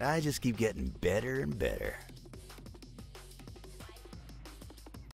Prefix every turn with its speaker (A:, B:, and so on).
A: I just keep getting better and better.